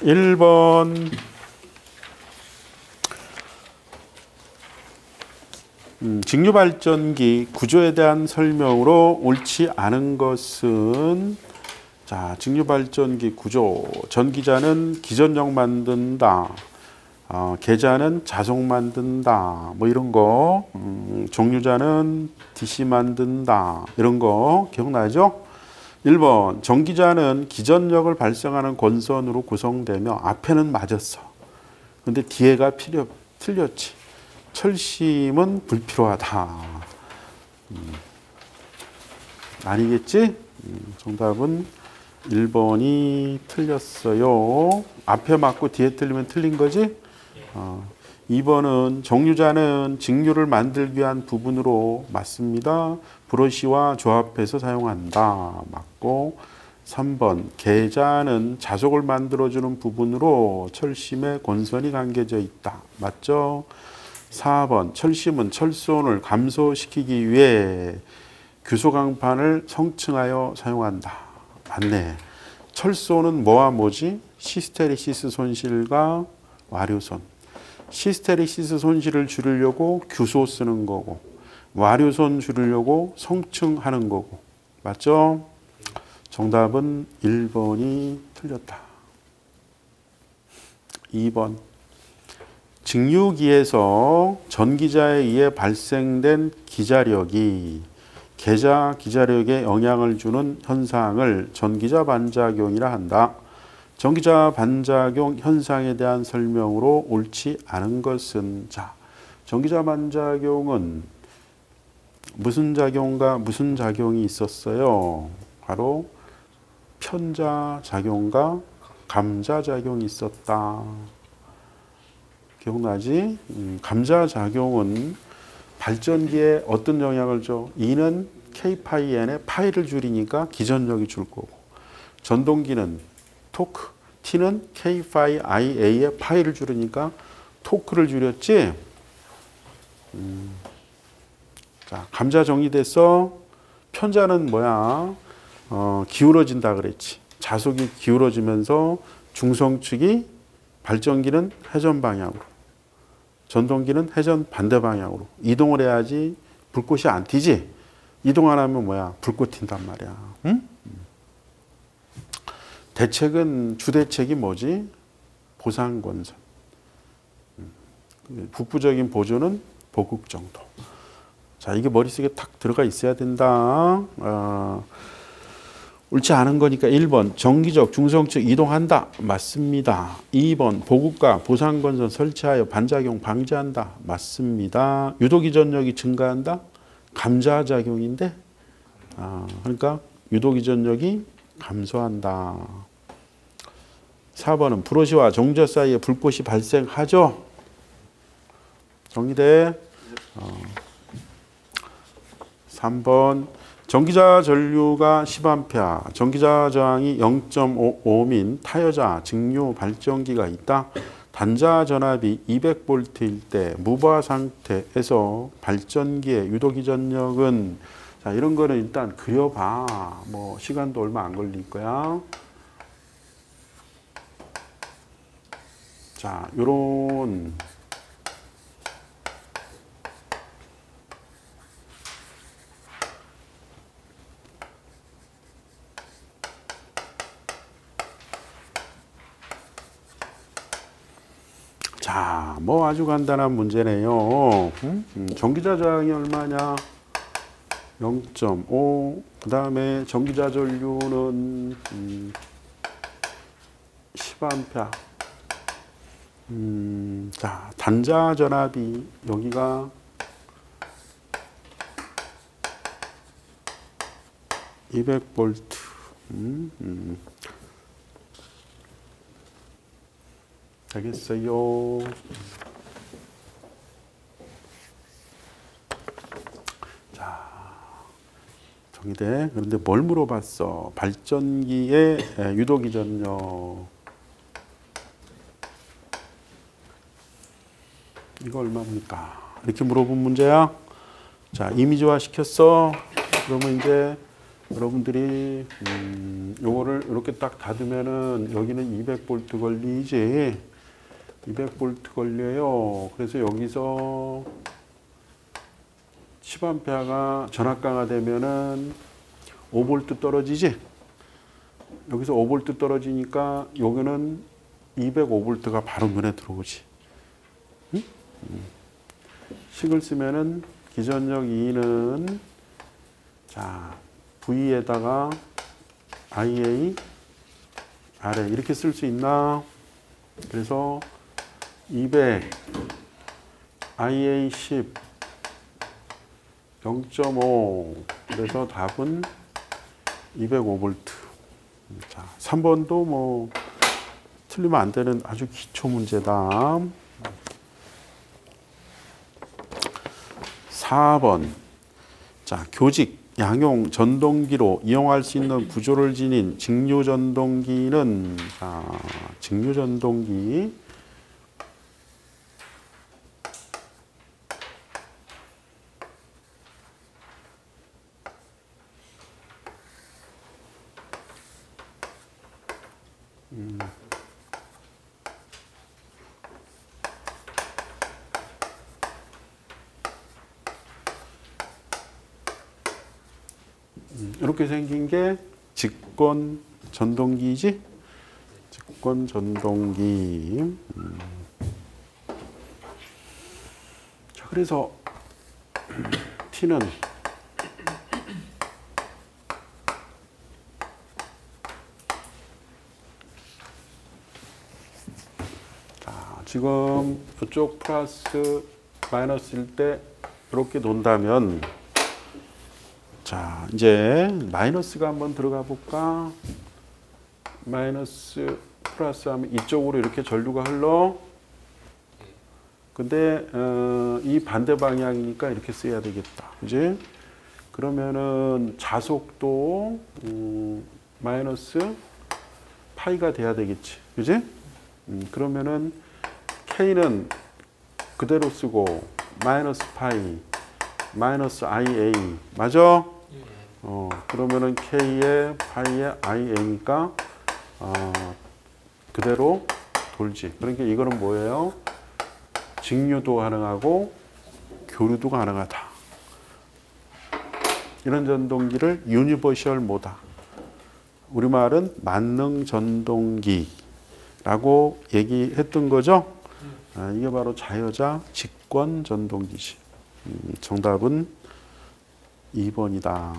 1번. 음, 직류발전기 구조에 대한 설명으로 옳지 않은 것은 자 직류발전기 구조. 전기자는 기전력 만든다. 어, 계자는 자석 만든다. 뭐 이런 거. 음, 종류자는 DC 만든다. 이런 거. 기억나죠? 1번 전기자는 기전력을 발생하는 권선으로 구성되며 앞에는 맞았어 근데 뒤에가 필요 틀렸지 철심은 불필요하다 음, 아니겠지? 음, 정답은 1번이 틀렸어요 앞에 맞고 뒤에 틀리면 틀린 거지? 어, 2번은 정류자는 직류를 만들기 위한 부분으로 맞습니다. 브러쉬와 조합해서 사용한다. 맞고 3번 계자는 자석을 만들어주는 부분으로 철심에 권선이 감겨져 있다. 맞죠? 4번 철심은 철손을 감소시키기 위해 규소강판을 성층하여 사용한다. 맞네. 철손은 뭐와 뭐지? 히스테리시스 손실과 와류손. 히스테리시스 손실을 줄이려고 규소 쓰는 거고 와류손 줄이려고 성층하는 거고 맞죠? 정답은 1번이 틀렸다. 2번 직류기에서 전기자에 의해 발생된 기자력이 계자 기자력에 영향을 주는 현상을 전기자 반작용이라 한다. 전기자 반작용 현상에 대한 설명으로 옳지 않은 것은 자 전기자 반작용은 무슨 작용과 무슨 작용이 있었어요? 바로 편자 작용과 감자 작용이 있었다. 기억나지? 음, 감자 작용은 발전기에 어떤 영향을 줘? E는 K파이N의 파이를 줄이니까 기전력이 줄 거고 전동기는 토크. T는 K 파이 IA의 파이를 줄이니까 토크를 줄였지. 음. 자, 감자 정리됐어. 편자는 뭐야? 어, 기울어진다 그랬지. 자속이 기울어지면서 중성축이 발전기는 회전 방향으로, 전동기는 회전 반대 방향으로 이동을 해야지 불꽃이 안 튀지. 이동 안 하면 뭐야? 불꽃 튄단 말이야. 응? 대책은 주대책이 뭐지? 보상권선. 음, 북부적인 보조는 보국 정도. 자, 이게 머릿속에 탁 들어가 있어야 된다. 어, 옳지 않은 거니까 1번 정기적 중성측 이동한다. 맞습니다. 2번 보국과 보상건선 설치하여 반작용 방지한다. 맞습니다. 유도기전력이 증가한다. 감자작용인데 아, 그러니까 유도기전력이 감소한다. 4번은 브러쉬와 종자 사이에 불꽃이 발생하죠. 정리돼. 어. 3번 전기자 전류가 10A, 전기자 저항이 0.5옴인 타여자 직류 발전기가 있다. 단자 전압이 200V일 때 무바 상태에서 발전기의 유도기 전력은 자 이런 거는 일단 그려봐. 뭐 시간도 얼마 안 걸릴 거야. 자, 요런 자, 뭐 아주 간단한 문제네요. 음? 음, 전기자 저항이 얼마냐? 0.5. 그 다음에 전기자 전류는 음, 10A. 음, 자, 단자 전압이 여기가 200V. 음, 음. 되겠어요. 자, 정의대. 그런데 뭘 물어봤어? 발전기의 유도기 전력. 이거 얼마입니까? 이렇게 물어본 문제야. 자, 이미지화 시켰어. 그러면 이제 여러분들이 음, 요거를 이렇게 딱 닫으면은 여기는 200V 걸리지 200V 걸려요. 그래서 여기서 10A가 전압 강화되면은 5V 떨어지지. 여기서 5V 떨어지니까 여기는 205V가 바로 눈에 들어오지. 응? 음. 식을 쓰면은 기전력 2는 자 V에다가 IA 아래 이렇게 쓸 수 있나? 그래서 200 IA 10 0.5 그래서 답은 205V 자 3번도 뭐 틀리면 안 되는 아주 기초 문제다 4번. 자 교직 양용 전동기로 이용할 수 있는 구조를 지닌 직류 전동기는 자 직류 전동기 이렇게 생긴 게 직권 전동기지? 직권 전동기. 음. 자, 그래서 T는 자, 지금 이쪽 플러스 마이너스일 때 이렇게 논다면 자, 이제 마이너스가 한번 들어가 볼까? 마이너스 플러스 하면 이쪽으로 이렇게 전류가 흘러. 근데 어, 이 반대 방향이니까 이렇게 써야 되겠다. 그지? 그러면은 자속도 음, 마이너스 파이가 돼야 되겠지. 그지? 음, 그러면은 K는 그대로 쓰고 마이너스 파이 마이너스 IA 맞아? 어, 그러면은 K의 파이의 IA니까 어, 그대로 돌지. 그러니까 이거는 뭐예요? 직류도 가능하고 교류도 가능하다. 이런 전동기를 universal motor. 우리말은 만능 전동기라고 얘기했던 거죠. 아, 이게 바로 자여자 직권 전동기지. 음, 정답은 2번이다.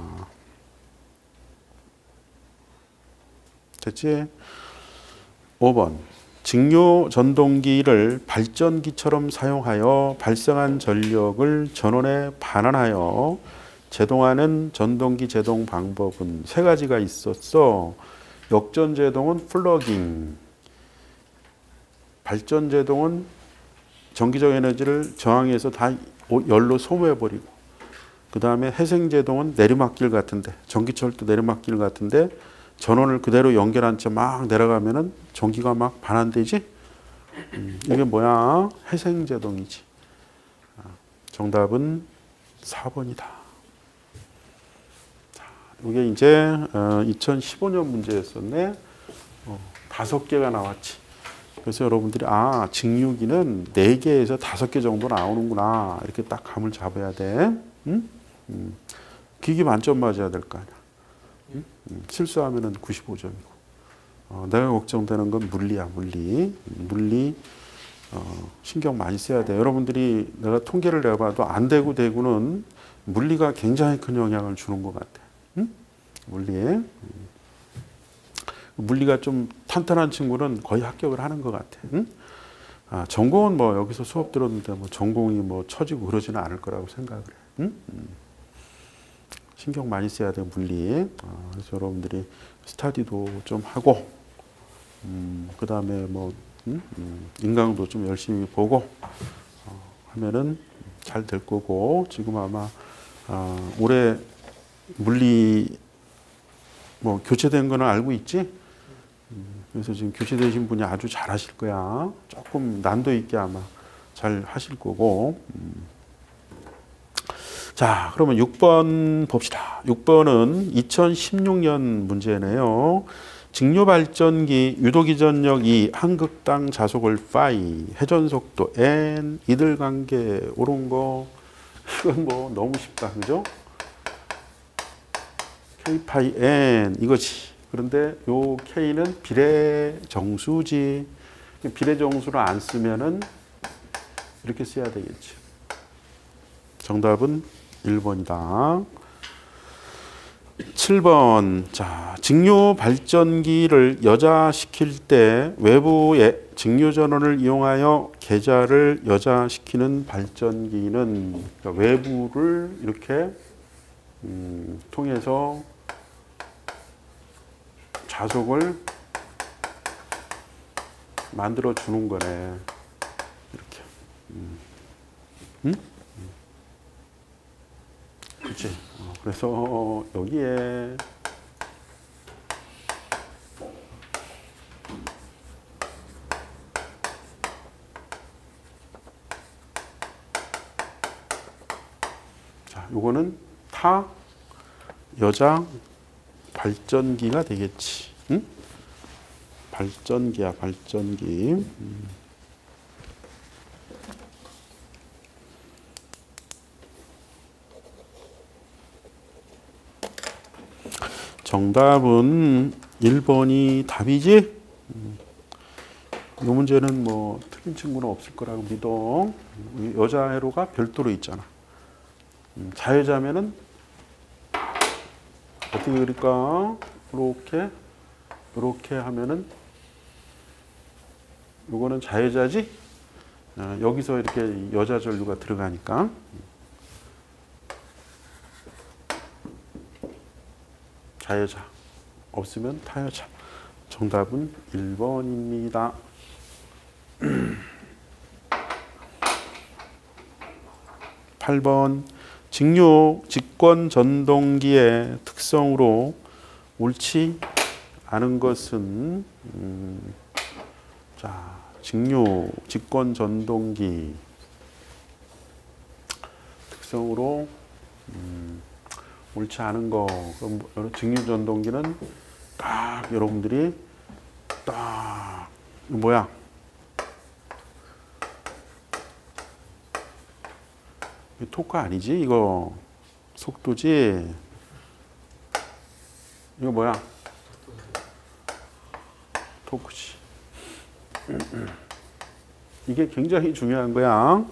됐지? 5번. 직류 전동기를 발전기처럼 사용하여 발생한 전력을 전원에 반환하여 제동하는 전동기 제동 방법은 세 가지가 있었어. 역전 제동은 플러깅. 발전 제동은 전기적 에너지를 저항해서 다 열로 소모해버리고 그 다음에 해생제동은 내리막길 같은데 전기철도 내리막길 같은데 전원을 그대로 연결한 채 막 내려가면은 전기가 막 반환되지? 음, 이게 뭐야? 해생제동이지. 아, 정답은 4번이다. 자, 이게 이제 어, 2015년 문제였었네. 어, 다섯 개가 나왔지. 그래서 여러분들이 아 직류기는 4개에서 5개 정도 나오는구나. 이렇게 딱 감을 잡아야 돼. 응? 음. 기기 만점 맞아야 될 거 아니야 응? 음. 실수하면 95점이고 어, 내가 걱정되는 건 물리야 물리 물리 어, 신경 많이 써야 돼 여러분들이 내가 통계를 내봐도 안 되고 되고는 물리가 굉장히 큰 영향을 주는 것 같아 응? 물리에 음. 물리가 좀 탄탄한 친구는 거의 합격을 하는 것 같아. 응? 아, 전공은 뭐 여기서 수업 들었는데 뭐 전공이 뭐 처지고 그러지는 않을 거라고 생각을 해. 응? 음. 신경 많이 써야 돼 물리. 아, 그래서 여러분들이 스타디도 좀 하고, 음, 그 다음에 뭐 음? 인강도 좀 열심히 보고 어, 하면은 잘 될 거고 지금 아마 아, 올해 물리 뭐 교체된 거는 알고 있지? 그래서 지금 교체되신 분이 아주 잘 하실 거야. 조금 난도 있게 아마 잘 하실 거고. 자, 그러면 6번 봅시다. 6번은 2016년 문제네요. 직류 발전기 유도기 전력 2 한극당 자속을 파이 회전 속도 n 이들 관계 옳은 거 이건 뭐 너무 쉽다 그죠? k 파이 n 이거지. 그런데 요 k는 비례 정수지. 비례 정수를 안 쓰면은 이렇게 써야 되겠지. 정답은 1번이다. 7번. 자, 직류 발전기를 여자시킬 때 외부의 직류 전원을 이용하여 계좌를 여자시키는 발전기는 그러니까 외부를 이렇게 음, 통해서 자속을 만들어 주는 거네. 이렇게. 음. 응? 그렇지. 어, 그래서 여기에 자, 요거는 타 여자 발전기가 되겠지. 응? 발전기야, 발전기. 음. 정답은 1번이 답이지? 음. 이 문제는 뭐 틀린 친구는 없을 거라고 믿어. 여자 회로가 별도로 있잖아. 음, 자여자면은 어떻게 그릴까? 이렇게 이렇게 하면은 요거는 자여자지? 어, 여기서 이렇게 여자 전류가 들어가니까 자여자. 없으면 타여자. 정답은 1번입니다. 8번. 직류 직권 전동기의 특성으로 옳지 않은 것은 음, 자 직류 직권 전동기. 특성으로 음, 옳지 않은 거 그럼 직류 전동기는 딱 여러분들이 딱 뭐야 이 토크 아니지? 이거 속도지? 이거 뭐야? 토크지. 이게 굉장히 중요한 거야.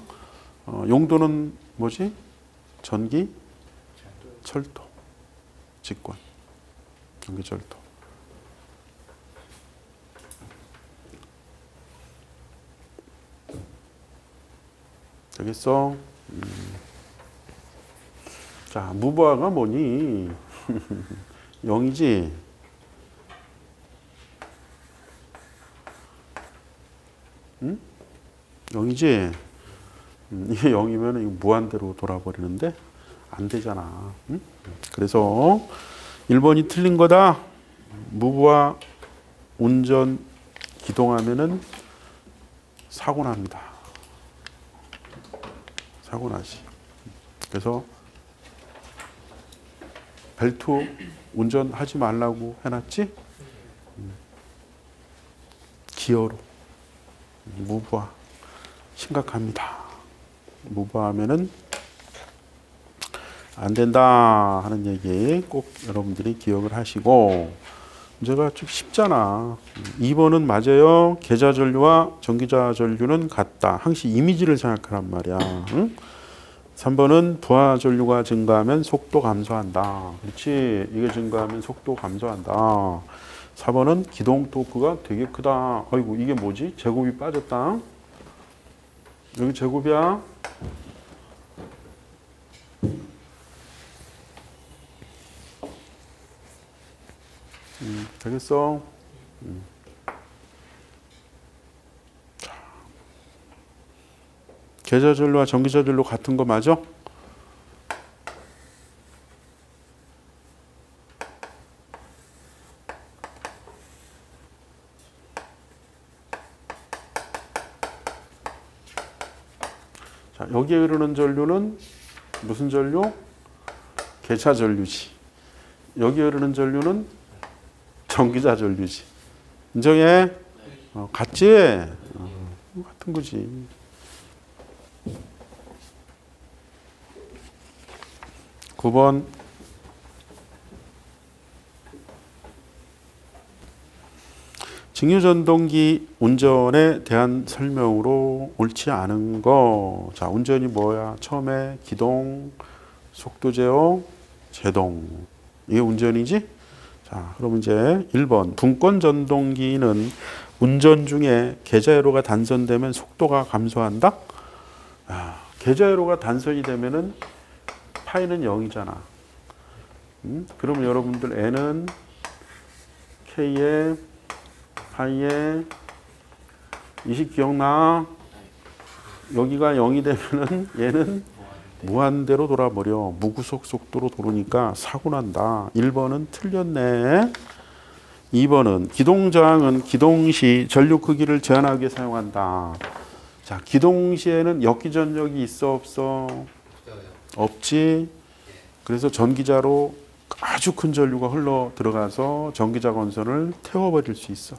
어, 용도는 뭐지? 전기, 철도, 직권, 전기, 철도. 되겠어? 음. 자, 무보아가 뭐니? 0이지? 응? 0이지? 음, 이게 0이면 이거 무한대로 돌아버리는데 안 되잖아. 응? 그래서 1번이 틀린 거다. 무보아 운전 기동하면은 사고 납니다. 사고 나지. 그래서 벨트 운전하지 말라고 해놨지? 기어로 무부하 심각합니다. 무부하면은 안 된다 하는 얘기 꼭 여러분들이 기억을 하시고 문제가 좀 쉽잖아. 2번은 맞아요. 계좌 전류와 전기자 전류는 같다. 항시 이미지를 생각하란 말이야. 응? 3번은 부하 전류가 증가하면 속도 감소한다. 그렇지. 이게 증가하면 속도 감소한다. 4번은 기동 토크가 되게 크다. 아이고 이게 뭐지? 제곱이 빠졌다. 여기 제곱이야. 음, 되겠어? 음. 계좌 전류와 전기자 전류 같은 거 맞아? 자, 여기에 흐르는 전류는 무슨 전류? 계차 전류지. 여기 흐르는 전류는 전기자 전류지. 인정해? 어, 같지? 어, 같은 거지. (9번) 직류전동기 운전에 대한 설명으로 옳지 않은 거. 자, 운전이 뭐야? 처음에 기동, 속도 제어, 제동. 이게 운전이지? 자, 그럼 이제 1번. 분권 전동기는 운전 중에 계좌회로가 단선되면 속도가 감소한다? 아, 계좌회로가 단선이 되면은 파이는 0이잖아. 음? 그러면 여러분들 N은 K에 파이에 이식 기억나? 여기가 0이 되면은 얘는 무한대로 돌아버려. 무구속 속도로 도르니까 사고 난다. 1번은 틀렸네. 2번은 기동 저항은 기동 시 전류 크기를 제한하기 위해 사용한다. 자, 기동 시에는 역기 전력이 있어 없어? 없지. 그래서 전기자로 아주 큰 전류가 흘러 들어가서 전기자 건선을 태워버릴 수 있어.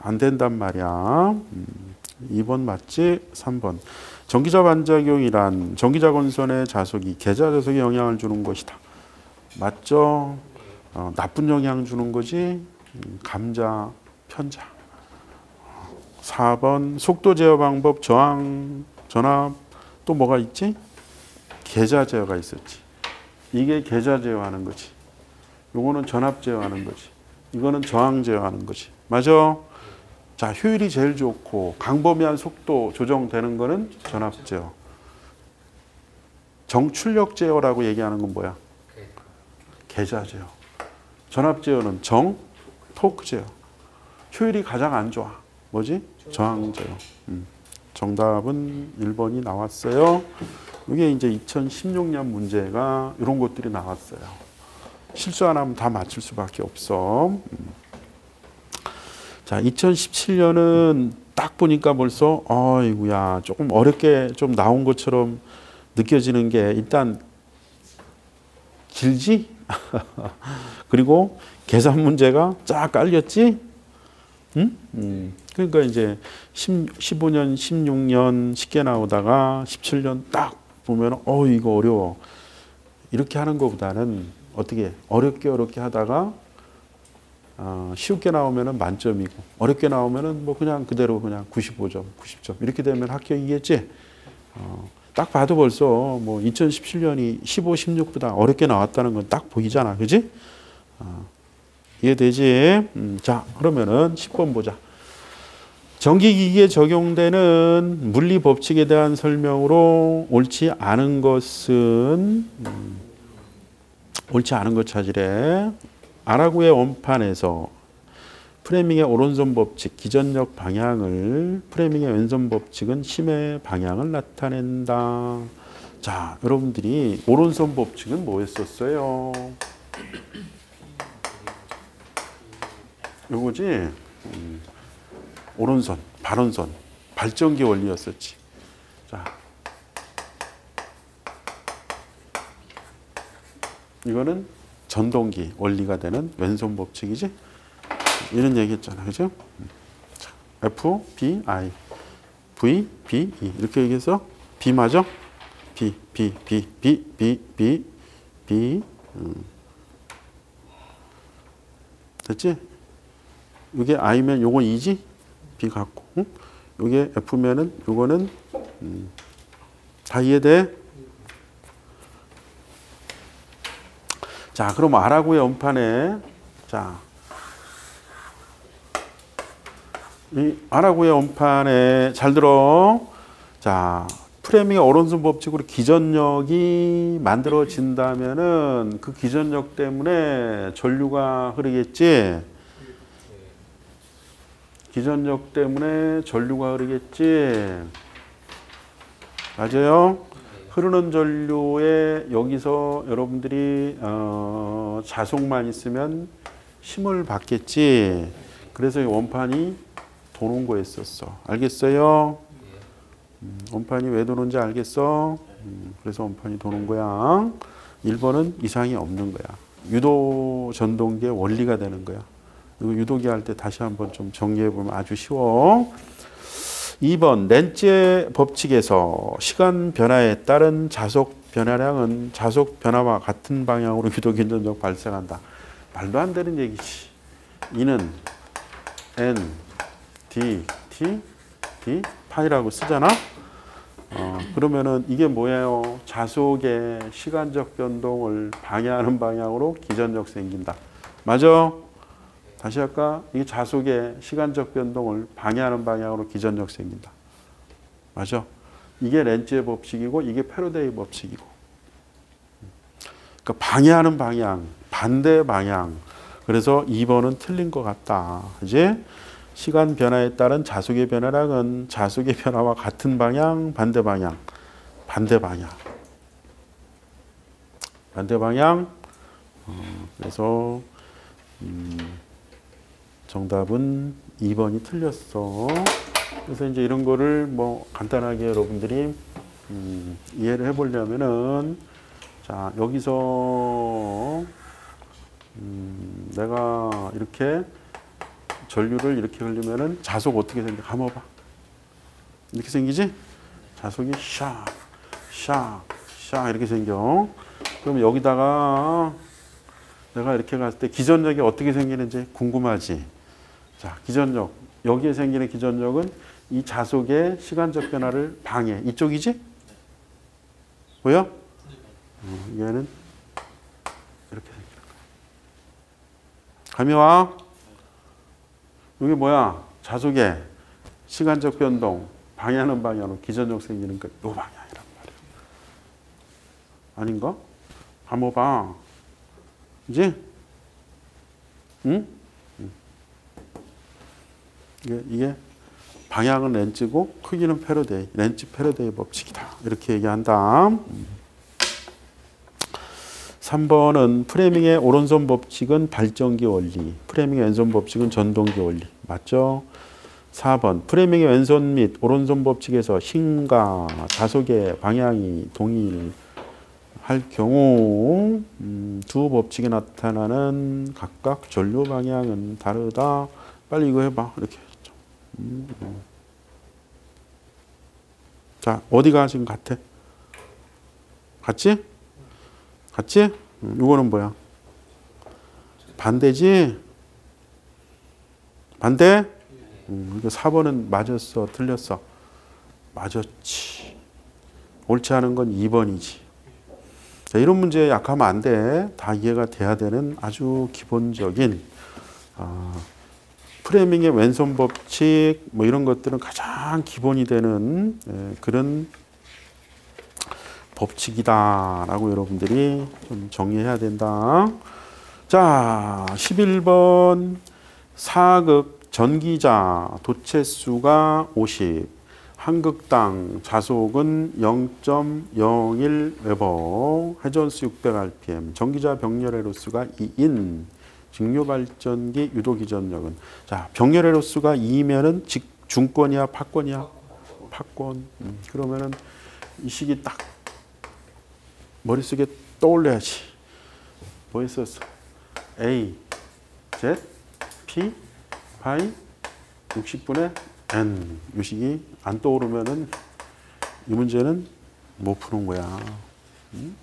안 된단 말이야. 음, 2번 맞지? 3번. 전기자 반작용이란 전기자 건선의 자석이 계좌 자석에 영향을 주는 것이다. 맞죠? 어, 나쁜 영향 주는 거지. 음, 감자, 편자. 4번 속도 제어 방법 저항, 전압 또 뭐가 있지? 계좌 제어가 있었지. 이게 계좌 제어하는 거지. 요거는 전압 제어하는 거지. 이거는 저항 제어하는 거지. 맞아? 자, 효율이 제일 좋고 강범위한 속도 조정되는 거는 전압 제어. 정출력 제어라고 얘기하는 건 뭐야? 계좌 제어. 전압 제어는 정, 토크 제어. 효율이 가장 안 좋아. 뭐지? 저항 제어. 음. 정답은 1번이 나왔어요. 이게 이제 2016년 문제가 이런 것들이 나왔어요. 실수 안 하면 다 맞출 수밖에 없어. 음. 자, 2017년은 딱 보니까 벌써 어이구야 조금 어렵게 좀 나온 것처럼 느껴지는 게 일단 길지? 그리고 계산 문제가 쫙 깔렸지? 응? 음. 그러니까 이제 10, 15년, 16년 쉽게 나오다가 17년 딱 보면 어 이거 어려워. 이렇게 하는 것보다는 어떻게 어렵게 어렵게 하다가 어, 쉽게 나오면은 만점이고 어렵게 나오면은 뭐 그냥 그대로 그냥 95점, 90점 이렇게 되면 합격이겠지. 어, 딱 봐도 벌써 뭐 2017년이 15, 16보다 어렵게 나왔다는 건 딱 보이잖아, 그지? 어, 이해되지? 음, 자, 그러면은 10번 보자. 전기기기에 적용되는 물리 법칙에 대한 설명으로 옳지 않은 것은 음, 옳지 않은 것 찾으래. 아라구의 원판에서 프레밍의 오른손 법칙, 기전력 방향을 프레밍의 왼손 법칙은 힘의 방향을 나타낸다. 자, 여러분들이 오른손 법칙은 뭐였었어요? 요거지. 음, 오른손, 발언손, 발전기 원리였었지. 자, 이거는 전동기 원리가 되는 왼손 법칙이지. 이런 얘기 했잖아. 그죠? 자, F, B, I, V, B, E. 이렇게 얘기해서 B 맞아? B, B, B, B, B, B, B. 음. 됐지? 이게 I면 요건 E지? B 같고. 응? 요게 F면은 요거는 음. 다 이해돼? 자, 그럼 아라구의 원판에 자, 이 아라구의 원판에 잘 들어. 자, 프레밍의 오른손 법칙으로 기전력이 만들어진다면은 그 기전력 때문에 전류가 흐르겠지. 기전력 때문에 전류가 흐르겠지. 맞아요? 흐르는 전류에 여기서 여러분들이 어, 자속만 있으면 힘을 받겠지. 그래서 이 원판이 도는 거였었어. 알겠어요? 음, 원판이 왜 도는지 알겠어? 음, 그래서 원판이 도는 거야. 1번은 이상이 없는 거야. 유도 전동기의 원리가 되는 거야. 유도기 할 때 다시 한번 좀 정리해 보면 아주 쉬워. 2번 렌즈의 법칙에서 시간 변화에 따른 자속 변화량은 자속 변화와 같은 방향으로 유도 긴전적 발생한다. 말도 안 되는 얘기지. 이는 n d t d 파이라고 쓰잖아. 어, 그러면은 이게 뭐예요? 자속의 시간적 변동을 방해하는 방향으로 기전력 생긴다. 맞아? 다시 할까? 이게 자속의 시간적 변동을 방해하는 방향으로 생긴다. 맞아? 이게 렌즈의 법칙이고 이게 패러데이 법칙이고. 그러니까 방해하는 방향, 반대 방향. 그래서 2번은 틀린 것 같다. 이제 시간 변화에 따른 자속의 변화량은 자속의 변화와 같은 방향, 반대 방향, 반대 방향. 반대 방향. 어, 그래서 음, 정답은 2번이 틀렸어. 그래서 이제 이런 거를 뭐 간단하게 여러분들이 음, 이해를 해보려면은 자 여기서 음, 내가 이렇게 전류를 이렇게 흘리면은 자속 어떻게 생겨? 한번 봐. 이렇게 생기지? 자속이 샥, 샥, 샥 이렇게 생겨. 그럼 여기다가 내가 이렇게 갔을 때 기전력이 어떻게 생기는지 궁금하지? 자, 기전력. 여기에 생기는 기전력은 이 자속의 시간적 변화를 방해. 이쪽이지? 보여? 어, 얘는 이렇게 생기는 거야. 감이 와? 이게 뭐야? 자속의 시간적 변동, 방해하는 방향으로 기전력 생기는 거, 요 방향이란 말이야. 아닌가? 한번 봐. 이제? 응? 이게, 이게 방향은 렌츠고 크기는 패러데이, 렌츠 패러데이 법칙이다. 이렇게 얘기한다. 3번은 플레밍의 오른손 법칙은 발전기 원리, 플레밍의 왼손 법칙은 전동기 원리. 맞죠? 4번 플레밍의 왼손 및 오른손 법칙에서 힘과 자속의 방향이 동일할 경우 음, 두 법칙이 나타나는 각각 전류 방향은 다르다. 빨리 이거 해봐. 이렇게 음, 음. 자 어디가 지금 같아? 같지? 같지? 음, 이거는 뭐야? 반대지? 반대? 음, 이거 4번은 맞았어, 틀렸어? 맞았지. 옳지 않은 건 2번이지. 자, 이런 문제에 약하면 안 돼. 다 이해가 돼야 되는 아주 기본적인 아, 프레밍의 왼손 법칙 뭐 이런 것들은 가장 기본이 되는 예, 그런 법칙이다라고 여러분들이 좀 정리해야 된다. 자, 11번 사극 전기자 도체수가 50, 한극당 자속은 0.01 웨버, 회전수 600rpm, 전기자 병렬의 로스가 2인, 직료발전기 유도기전력은. 자 병렬의 로스가 2면은 직 중권이야 파권이야? 파권. 음, 그러면은 이 식이 딱 머릿속에 떠올려야지. 뭐 했었어 A Z P 파이 60분의 N. 요식이 안 떠오르면은 이 문제는 못 푸는 거야. 음?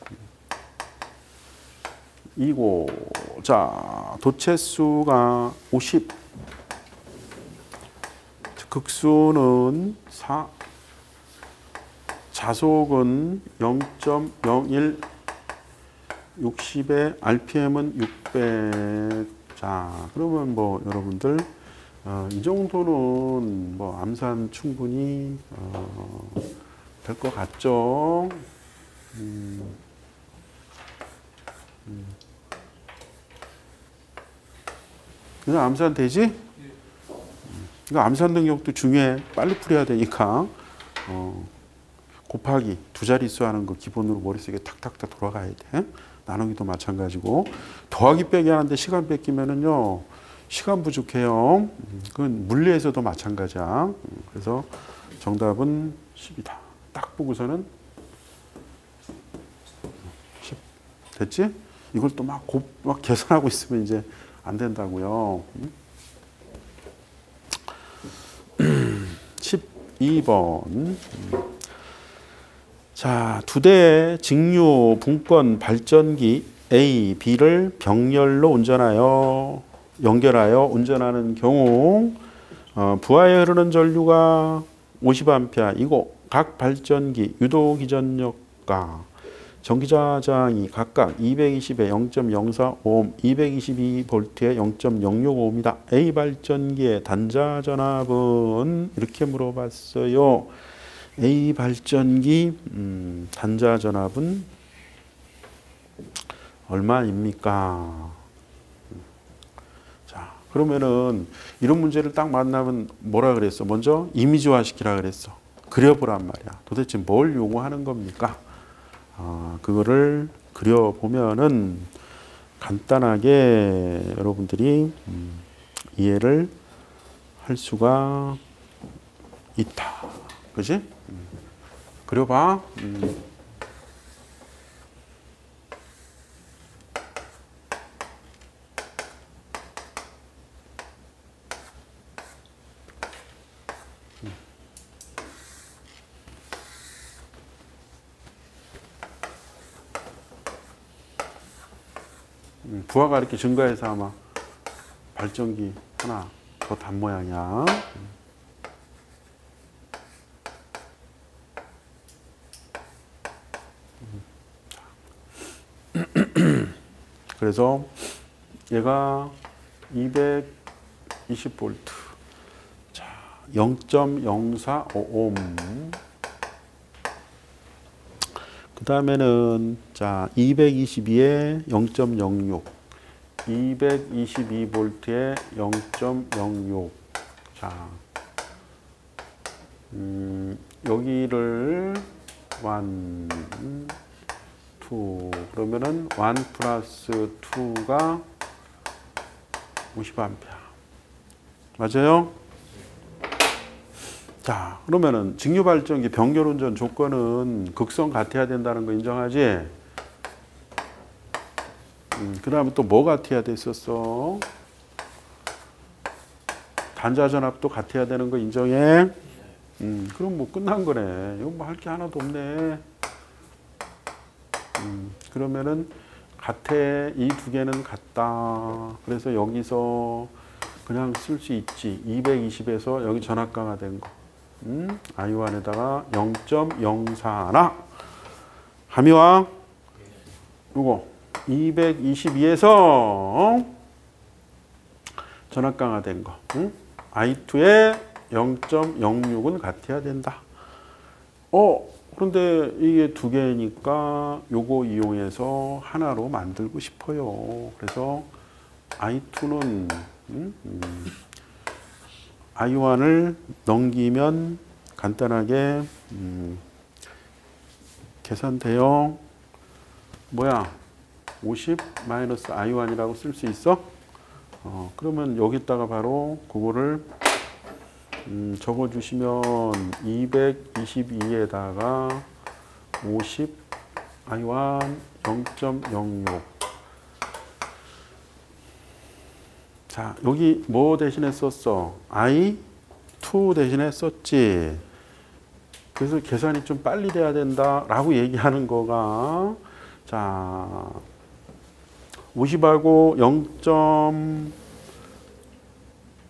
이고 자 도체수가 50 극수는 4 자속은 0.01 60에 RPM은 600. 자, 그러면 뭐 여러분들 어, 이 정도는 뭐 암산 충분히 어, 될 것 같죠. 음. 음. 그래서 암산 되지? 음. 이거 암산 능력도 중요해. 빨리 풀어야 되니까. 어, 곱하기 두 자릿수 하는 거 기본으로 머릿속에 탁탁탁 돌아가야 돼. 나누기도 마찬가지고 더하기 빼기 하는데 시간 뺏기면은요 시간 부족해요. 그건 물리에서도 마찬가지야. 그래서 정답은 10이다. 딱 보고서는 10 됐지? 이걸 또 막 곱 막 계산하고 있으면 이제 안 된다고요. 12번. 자, 두 대의 직류 분권 발전기 A, B를 병렬로 운전하여 연결하여 운전하는 경우 어, 부하에 흐르는 전류가 50A 이고 각 발전기 유도 기전력과 전기자장이 각각 220에 0.04옴, 222V에 0.065입니다. A 발전기의 단자 전압은 이렇게 물어봤어요. A 발전기 음, 단자 전압은 얼마입니까? 자, 그러면은 이런 문제를 딱 만나면 뭐라 그랬어? 먼저 이미지화 시키라 그랬어. 그려보란 말이야. 도대체 뭘 요구하는 겁니까? 아, 그거를 그려보면은 간단하게 여러분들이 음, 이해를 할 수가 있다. 그지? 음, 그려봐. 음. 부하가 이렇게 증가해서 아마 발전기 하나 더 단 모양이야. 그래서 얘가 220V. 자, 0.045옴. 그 다음에는 자 222에 0.06 222V에 0.06 자, 음, 여기를 1, 2 그러면은 1 플러스 2가 50A 맞아요? 자, 그러면은 직류 발전기 병렬 운전 조건은 극성 같아야 된다는 거 인정하지? 음, 그 다음에 또 뭐 같아야 됐었어? 단자 전압도 같아야 되는 거 인정해? 음, 그럼 뭐 끝난 거네. 이거 뭐 할 게 하나도 없네. 음, 그러면은 같아 이 두 개는 같다. 그래서 여기서 그냥 쓸 수 있지. 220에서 여기 전압 강화된 거. 음, 아이완에다가 0.04나 함유와 이거 222에서 전압 강화된 거. 응? I2에 0.06은 같아야 된다. 어, 그런데 이게 두 개니까 요거 이용해서 하나로 만들고 싶어요. 그래서 I2는 음, 음, I1을 넘기면 간단하게 음, 계산돼요. 뭐야? 50 마이너스 I1이라고 쓸 수 있어? 어, 그러면 여기다가 바로 그거를 음, 적어주시면 222에다가 50 I1 0.06 자, 여기 뭐 대신에 썼어? I 2 대신에 썼지. 그래서 계산이 좀 빨리 돼야 된다라고 얘기하는 거가 자 50하고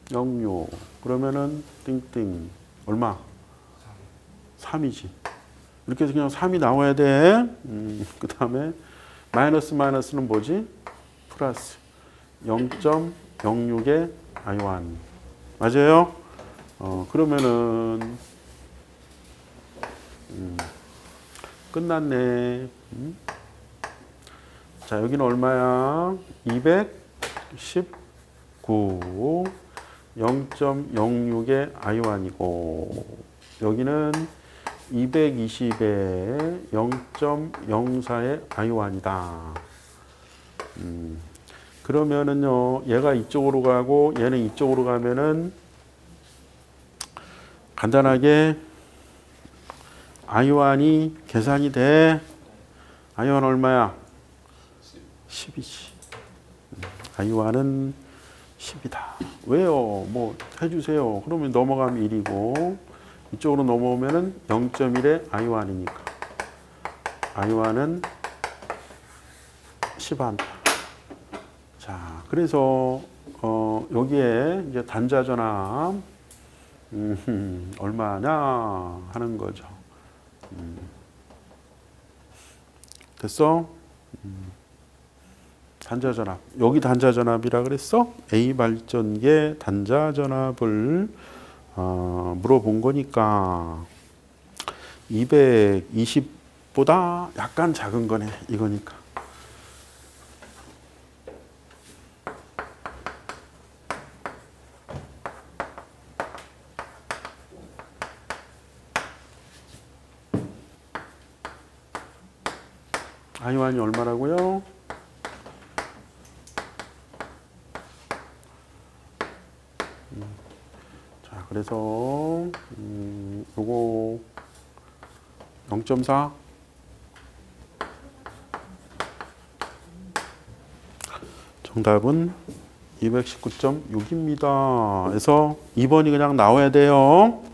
0.06 그러면은 띵띵 얼마? 3 이지. 이렇게 해서 그냥 3이 나와야 돼. 음, 그 다음에 마이너스 마이너스는 뭐지? 플러스 0.06의 I1 맞아요? 어, 그러면은 음, 끝났네. 음? 자, 여기는 얼마야? 219 0.06의 I1이고 여기는 220에 0.04의 I1이다. 음, 그러면은요, 얘가 이쪽으로 가고 얘는 이쪽으로 가면은 간단하게 아이완이 계산이 돼. 아이완 얼마야? 10이지. 아이완은 10이다. 왜요? 뭐 해주세요. 그러면 넘어가면 1이고 이쪽으로 넘어오면은 0.1의 아이완이니까 아이완은 10안다. 자, 그래서 어, 여기에 이제 단자 전압 음, 얼마냐 하는 거죠. 음. 됐어? 음. 단자 전압. 여기 단자 전압이라 그랬어? A 발전기의 단자 전압을 어, 물어본 거니까 220보다 약간 작은 거네. 이거니까. 아이완이 얼마라고요? 음, 자, 그래서 음, 요거 0.4 정답은 219.6입니다. 그래서 2번이 그냥 나와야 돼요.